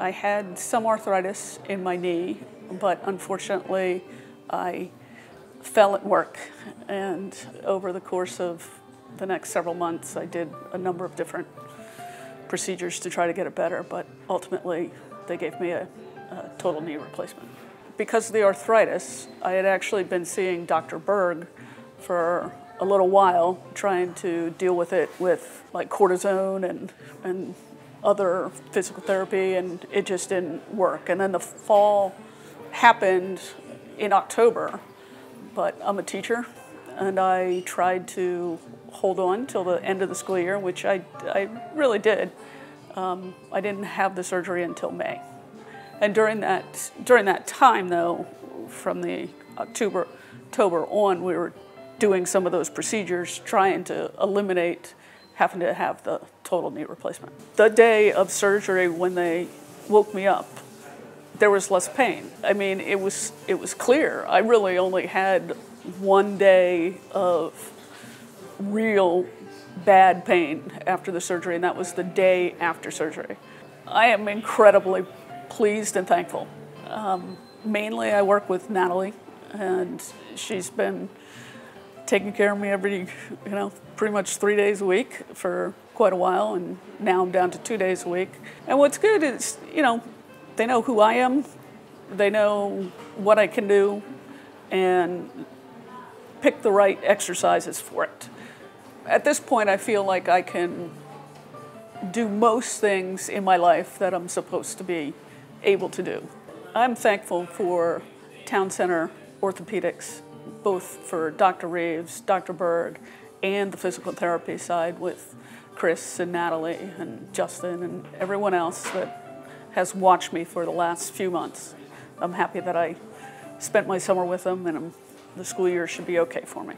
I had some arthritis in my knee, but unfortunately, I fell at work. And over the course of the next several months, I did a number of different procedures to try to get it better, but ultimately, they gave me a, a total knee replacement. Because of the arthritis, I had actually been seeing Dr. Berg for a little while, trying to deal with it with like cortisone and, and other physical therapy, and it just didn't work. And then the fall happened in October, but I'm a teacher, and I tried to hold on till the end of the school year, which I, I really did. Um, I didn't have the surgery until May. And during that, during that time, though, from the October, October on, we were doing some of those procedures, trying to eliminate having to have the total knee replacement. The day of surgery, when they woke me up, there was less pain. I mean, it was it was clear. I really only had one day of real bad pain after the surgery, and that was the day after surgery. I am incredibly pleased and thankful. Um, mainly, I work with Natalie, and she's been taking care of me every, you know, pretty much three days a week for quite a while, and now I'm down to two days a week. And what's good is, you know, they know who I am, they know what I can do, and pick the right exercises for it. At this point, I feel like I can do most things in my life that I'm supposed to be able to do. I'm thankful for Town Center Orthopaedics, both for Dr. Reeves, Dr. Berg, and the physical therapy side with Chris and Natalie and Justin and everyone else that has watched me for the last few months. I'm happy that I spent my summer with them and I'm, the school year should be okay for me.